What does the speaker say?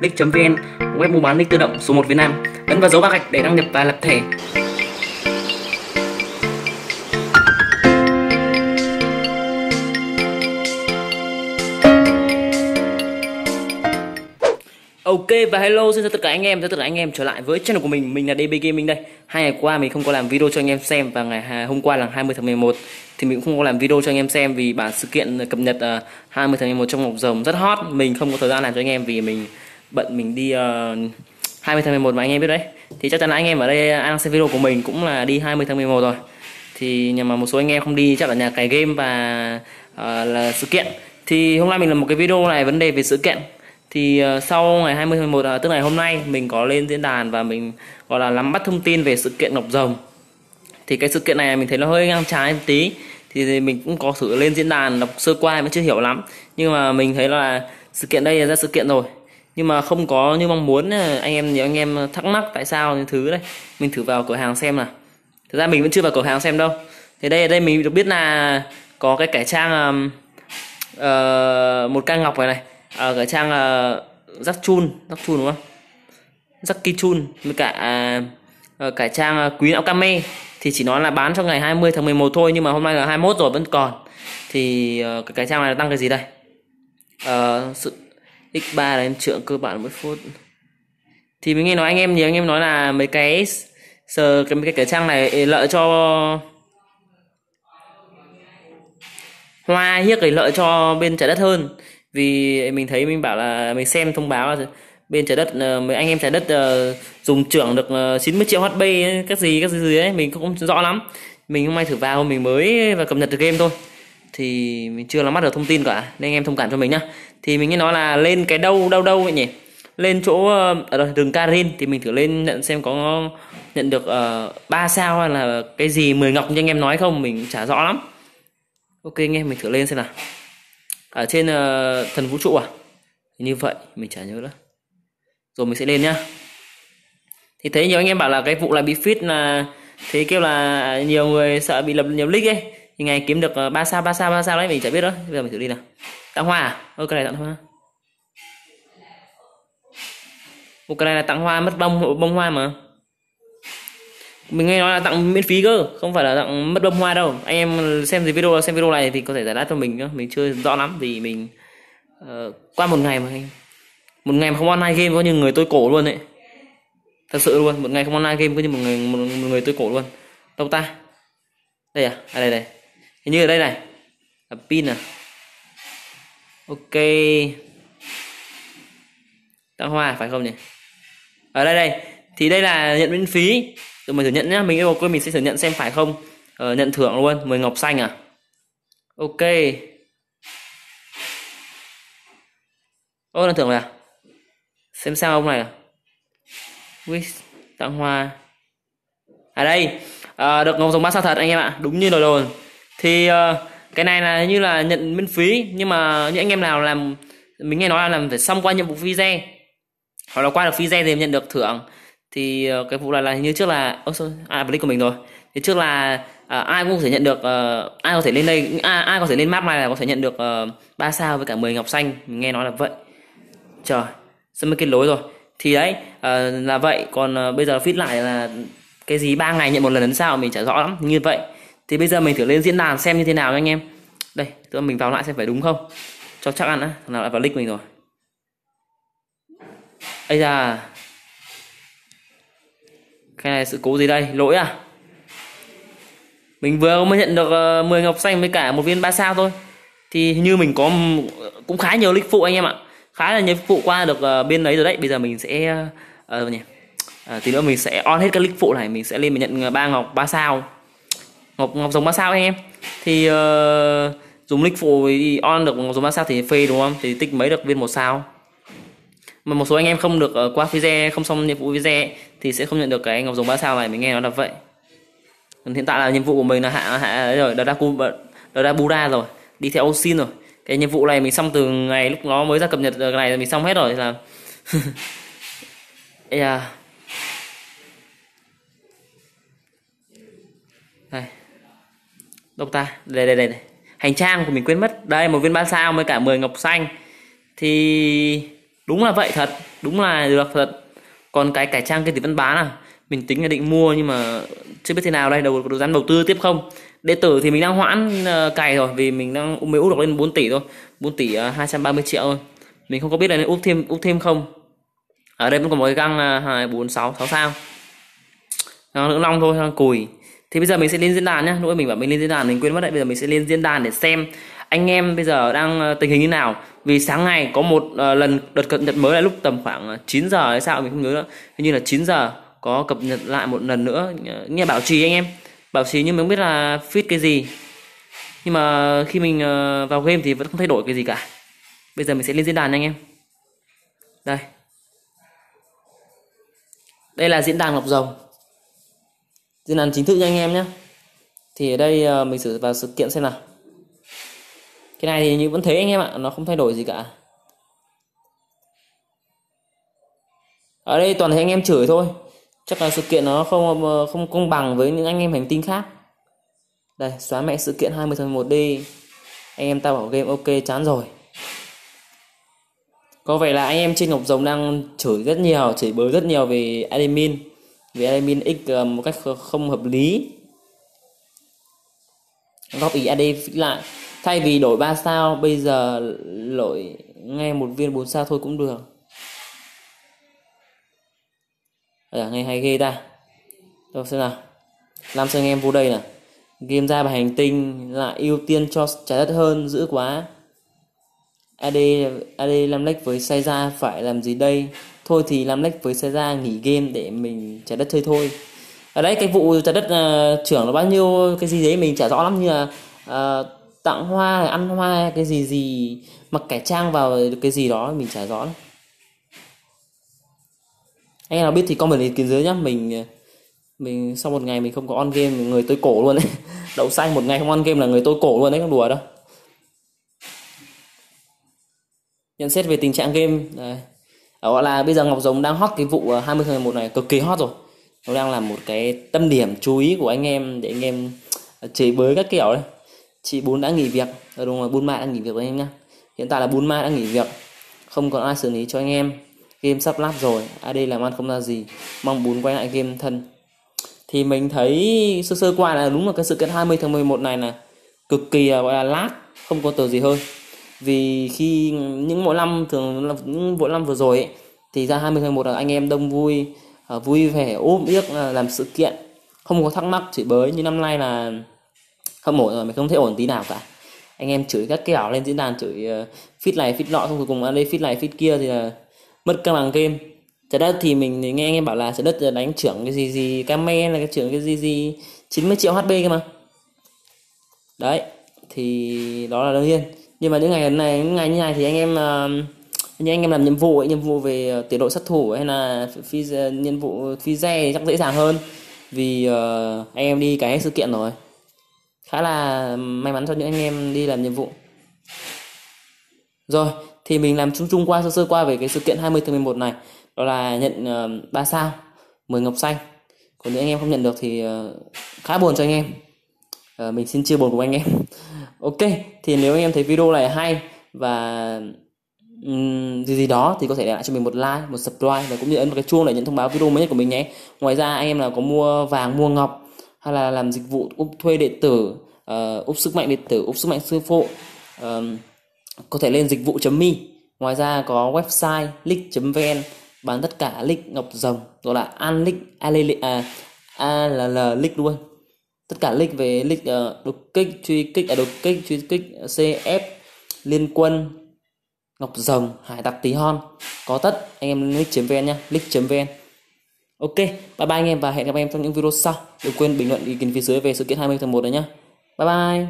nick vn web mua bán nick tự động số 1 Việt Nam ấn vào dấu ba gạch để đăng nhập và lập thẻ Ok và hello xin chào tất cả anh em, chào tất cả anh em trở lại với channel của mình, mình là DB Gaming đây. Hai ngày qua mình không có làm video cho anh em xem và ngày hôm qua là 20 tháng 11 thì mình cũng không có làm video cho anh em xem vì bản sự kiện cập nhật à, 20 tháng 11 trong Ngọc Rồng rất hot. Mình không có thời gian làm cho anh em vì mình bận mình đi ờ, uh, 20 tháng 11 mà anh em biết đấy. Thì chắc chắn là anh em ở đây đang xem video của mình cũng là đi 20 tháng 11 rồi. Thì nhưng mà một số anh em không đi chắc là nhà cài game và uh, là sự kiện. Thì hôm nay mình làm một cái video này vấn đề về sự kiện thì uh, sau ngày 20 tháng 11 uh, tức ngày hôm nay mình có lên diễn đàn và mình gọi là nắm bắt thông tin về sự kiện Ngọc Rồng thì cái sự kiện này mình thấy nó hơi ngang trái một tí thì mình cũng có thử lên diễn đàn đọc sơ qua mới chưa hiểu lắm nhưng mà mình thấy là sự kiện đây là ra sự kiện rồi nhưng mà không có như mong muốn ờ, anh em nhiều anh em thắc mắc tại sao những thứ đấy. Mình thử vào cửa hàng xem nào. Thực ra mình vẫn chưa vào cửa hàng xem đâu. Thì đây ở đây mình được biết là có cái cải trang um, uh, một ca ngọc này này. Ở cải trang uh, rắc chun rắc chun đúng không? Rắc ki chun với cả uh, cải trang uh, quý não kame thì chỉ nói là bán cho ngày 20 tháng 11 thôi nhưng mà hôm nay là 21 rồi vẫn còn. Thì uh, cái, cải trang này tăng cái gì đây? Uh, sự x3 là em trượng cơ bản mỗi phút. Thì mình nghe nói anh em nhiều anh em nói là mấy cái sờ cái mấy cái cái trang này lợi cho hoa hiếc thì lợi cho bên trái đất hơn. Vì mình thấy mình bảo là mình xem thông báo là bên trái đất ờ, mấy anh em trái đất ờ, dùng trưởng được ờ, 90 triệu HP các gì các gì, gì ấy mình cũng không rõ lắm. Mình hôm nay thử vào mình mới và cập nhật được game thôi thì mình chưa nắm bắt được thông tin cả nên anh em thông cảm cho mình nhá. Thì mình nghe nói là lên cái đâu đâu đâu vậy nhỉ? Lên chỗ ờ, ở đây, đường Karin. Thì mình thử lên nhận xem có nhận được ờ, ba uh, sao hay là cái gì 10 ngọc như anh em nói không? Mình chả rõ lắm. Ok anh em mình thử lên xem nào. Ở trên uh, thần vũ trụ à? Như vậy mình chả nhớ nữa. Rồi mình sẽ lên nhá. Thì thấy nhiều anh em bảo là cái vụ là bị fit là thế kêu là nhiều người sợ bị lập nhiều nick ấy thì ngày kiếm được ờ, ba sao ba sao ba sao đấy mình chả biết đó bây giờ mình thử đi nào. Tặng hoa à? Ơ cái này tặng hoa. Một cái này là tặng hoa mất bông bông hoa mà. Mình nghe nói là tặng miễn phí cơ không phải là tặng mất bông hoa đâu. Anh em xem gì video xem video này thì có thể giải đáp cho mình mình chưa rõ lắm vì mình uh, qua một ngày mà anh. Một ngày mà không online game có như người tôi cổ luôn đấy thật sự luôn một ngày không online game có như một người một, một người tôi cổ luôn. Đâu ta? Đây à? À đây đây hình như ở đây này. Là pin à? Ok. Tặng hoa à, phải không nhỉ? Ở đây đây. Thì đây là nhận miễn phí. Tụi mình thử nhận nhá. Mình yêu cô mình sẽ thử nhận xem phải không? Ờ, nhận thưởng luôn. 10 ngọc xanh à? Ok. Ô nhận thưởng rồi à? Xem sao ông này à? Wish tặng hoa. À đây. À, được ngọc giống ba sao thật anh em ạ. Đúng như lời đồn thì uh, cái này là như là nhận miễn phí nhưng mà những anh em nào làm mình nghe nói là làm phải xong qua nhiệm vụ video hoặc là qua được video thì nhận được thưởng. Thì uh, cái vụ này là như trước là ôi sorry, à click của mình rồi. Thì trước là à, ai cũng có thể nhận được à, ai có thể lên đây ai, ai có thể lên map này là có thể nhận được ba à, sao với cả 10 ngọc xanh. Mình nghe nói là vậy. Trời sao mới kết nối rồi? Thì đấy à, là vậy. Còn à, bây giờ fit lại là cái gì ba ngày nhận một lần đến sao mình chả rõ lắm. Như vậy thì bây giờ mình thử lên diễn đàn xem như thế nào anh em. Đây tôi mình vào lại xem phải đúng không? Cho chắc ăn á thằng nào lại vào link mình rồi. Ây da. Cái này sự cố gì đây? Lỗi à? Mình vừa mới nhận được ờ, 10 ngọc xanh với cả một viên ba sao thôi. Thì như mình có cũng khá nhiều lịch phụ anh em ạ. Khá là nhiều phụ qua được ờ, bên đấy rồi đấy. Bây giờ mình sẽ uh, nhỉ? À, tí nữa mình sẽ on hết các lịch phụ này. Mình sẽ lên mình nhận ba ngọc ba sao ngọc ngọc giống ba sao anh em. Thì uh, dùng lịch phụ thì on được ngọc giống ba sao thì phê đúng không? Thì tích mấy được viên một sao? Mà một số anh em không được uh, qua visa không xong nhiệm vụ visa thì sẽ không nhận được cái ngọc rồng ba sao này mình nghe nó là vậy. Hiện tại là nhiệm vụ của mình là hạ hạ rồi đã cu đã buda rồi đi theo oxin rồi. Cái nhiệm vụ này mình xong từ ngày lúc nó mới ra cập nhật ờ, cái này mình xong hết rồi là yeah. Đây đâu ta đây đây đây, đây. hành trang của mình quên mất. Đây một viên ba sao với cả 10 ngọc xanh. Thì đúng là vậy thật. Đúng là được thật. Còn cái cải trang kia thì vẫn bán à? Mình tính là định mua nhưng mà chưa biết thế nào đây. Đầu rắn đầu tư tiếp không? Đệ tử thì mình đang hoãn uh, cày rồi vì mình đang mới úp được lên 4 tỷ thôi. 4 tỷ ờ, uh, 230 triệu thôi. Mình không có biết là nên úp thêm úp thêm không. Ở đây vẫn còn một cái găng ờ, hai bốn sáu sáu sao. Găng lưỡng long thôi găng cùi thì bây giờ mình sẽ lên diễn đàn nhá. Lúc mình bảo mình lên diễn đàn mình quên mất đấy. Bây giờ mình sẽ lên diễn đàn để xem anh em bây giờ đang ờ, tình hình như nào. Vì sáng ngày có một uh, lần đợt cập nhật mới là lúc tầm khoảng ờ, 9 giờ hay sao mình không nhớ nữa. Hình như là 9 giờ có cập nhật lại một lần nữa. Nghe bảo trì anh em. Bảo trì nhưng mình không biết là fit cái gì. Nhưng mà khi mình uh, vào game thì vẫn không thay đổi cái gì cả. Bây giờ mình sẽ lên diễn đàn anh em. Đây. Đây là diễn đàn ngọc rồng diễn đàn chính thức nha anh em nhé. Thì ở đây ờ, mình sử vào sự kiện xem nào. Cái này thì như vẫn thế anh em ạ, nó không thay đổi gì cả. Ở đây toàn thấy anh em chửi thôi. Chắc là sự kiện nó không ờ, không công bằng với những anh em hành tinh khác. Đây, xóa mẹ sự kiện 20 tháng 1 đi. Anh em ta bảo game ok, chán rồi. Có vẻ là anh em trên Ngọc Rồng đang chửi rất nhiều, chửi bới rất nhiều về admin về admin X ờ, một cách không hợp lý. Góp ý AD lại. Thay vì đổi 3 sao bây giờ lỗi ngay một viên 4 sao thôi cũng được. À, nghe hay ghê ta. Đâu xem nào. Làm sao anh em vô đây nè game ra bài hành tinh lại ưu tiên cho trái đất hơn dữ quá. AD AD làm lách với sai ra phải làm gì đây? Thôi thì làm lách với xe ra nghỉ game để mình trả đất chơi thôi. Ở đây cái vụ trả đất uh, trưởng là bao nhiêu cái gì đấy mình chả rõ lắm như là uh, tặng hoa ăn hoa cái gì gì mặc cải trang vào cái gì đó mình chả rõ lắm. Anh em nào biết thì comment ý kiến dưới nhá. Mình ờ, mình sau một ngày mình không có on game người tôi cổ luôn đấy. Đậu xanh một ngày không on game là người tôi cổ luôn đấy không đùa đâu. Nhận xét về tình trạng game. Đấy. Ờ, gọi là bây giờ Ngọc Rồng đang hot cái vụ 20 tháng 11 này, cực kỳ hot rồi. Nó đang là một cái tâm điểm chú ý của anh em để anh em ờ, chế bới các kiểu đấy. Chị bún đã nghỉ việc. Ở đúng rồi, bún ma đã nghỉ việc với anh em nhá. Hiện tại là bún ma đã nghỉ việc. Không còn ai xử lý cho anh em. Game sắp lắp rồi. AD làm ăn không ra gì. Mong bún quay lại game thân. Thì mình thấy sơ sơ qua là đúng là cái sự kiện 20 tháng 11 này là cực kỳ gọi là lát. Không có tờ gì hơn vì khi những mỗi năm thường là những mỗi năm vừa rồi ấy, thì ra 20 tháng 1 là anh em đông vui ờ, vui vẻ ôm yếc ờ, làm sự kiện. Không có thắc mắc chửi bới như năm nay là không ổn rồi mình không thấy ổn tí nào cả. Anh em chửi các kẻo lên diễn đàn chửi ờ, fit này fit nọ xong cuối cùng ăn đây fit này fit kia thì là mất cân bằng game. Trái đất thì mình nghe anh em bảo là trái đất đánh trưởng cái gì gì came là cái trưởng cái gì gì 90 triệu hp cơ mà. Đấy thì đó là đương nhiên nhưng mà những ngày này những ngày như này thì anh em ờ, như anh em làm nhiệm vụ ấy, nhiệm vụ về ờ, tiến độ sát thủ hay là phi nhiệm vụ phi xe chắc dễ dàng hơn. Vì uh, anh em đi cái sự kiện rồi. Khá là may mắn cho những anh em đi làm nhiệm vụ. Rồi thì mình làm chung chung qua sơ sơ qua về cái sự kiện 20 tháng 11 này. Đó là nhận uh, 3 sao 10 ngọc xanh. Còn những anh em không nhận được thì uh, khá buồn cho anh em uh, mình xin chia buồn cùng anh em. Ok thì nếu anh em thấy video này hay và um, gì gì đó thì có thể để lại cho mình một like một subscribe và cũng như ấn vào cái chuông để nhận thông báo video mới nhất của mình nhé. Ngoài ra anh em nào có mua vàng mua ngọc hay là làm dịch vụ úp thuê điện tử uh, úp sức mạnh điện tử úp sức mạnh sư phụ có thể lên dịch vụ.me ngoài ra có website lick.vn bán tất cả lick ngọc rồng gọi là an lick a l a l l lick luôn tất cả link về link uh, đột kích truy kích à đột kích truy kích ờ, cf liên quân ngọc rồng hải tặc tí hon có tất anh em lick.vn nhá chấm vn Ok, bye bye anh em và hẹn gặp em trong những video sau. Đừng quên bình luận ý kiến phía dưới về sự kiện 20 tháng 1 đấy nhá. Bye bye.